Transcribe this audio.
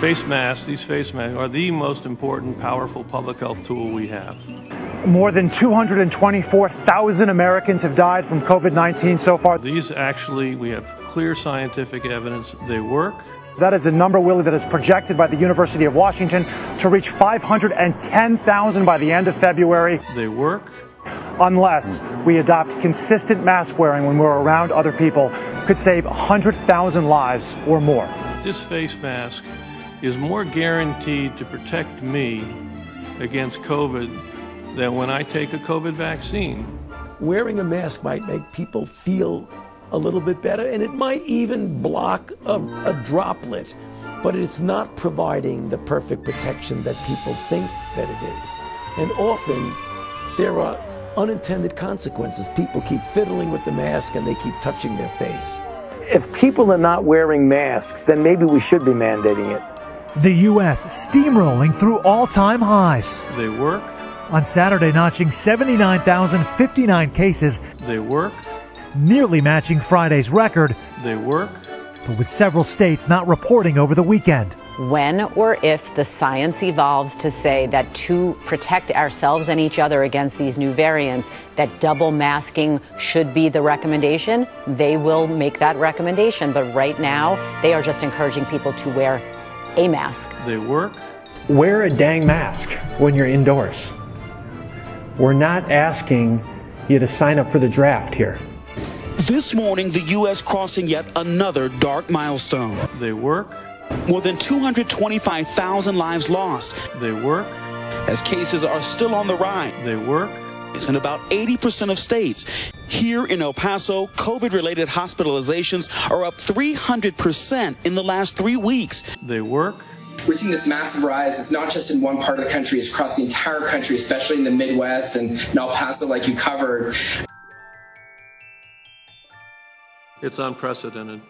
Face masks, these face masks, are the most important, powerful public health tool we have. More than 224,000 Americans have died from COVID 19 so far. These actually, we have clear scientific evidence they work. That is a number, Willie, that is projected by the University of Washington to reach 510,000 by the end of February. They work. Unless we adopt consistent mask wearing when we're around other people, could save 100,000 lives or more. This face mask is more guaranteed to protect me against COVID than when I take a COVID vaccine. Wearing a mask might make people feel a little bit better, and it might even block a, a droplet, but it's not providing the perfect protection that people think that it is. And often there are unintended consequences. People keep fiddling with the mask and they keep touching their face. If people are not wearing masks, then maybe we should be mandating it. The U.S. steamrolling through all time highs. They work. On Saturday, notching 79,059 cases. They work. Nearly matching Friday's record. They work. But with several states not reporting over the weekend when or if the science evolves to say that to protect ourselves and each other against these new variants, that double masking should be the recommendation, they will make that recommendation. But right now, they are just encouraging people to wear a mask. They work. Wear a dang mask when you're indoors. We're not asking you to sign up for the draft here. This morning, the U.S. crossing yet another dark milestone. They work. More than 225,000 lives lost. They work. As cases are still on the rise. They work. It's in about 80% of states. Here in El Paso, COVID related hospitalizations are up 300% in the last three weeks. They work. We're seeing this massive rise. It's not just in one part of the country, it's across the entire country, especially in the Midwest and in El Paso, like you covered. It's unprecedented.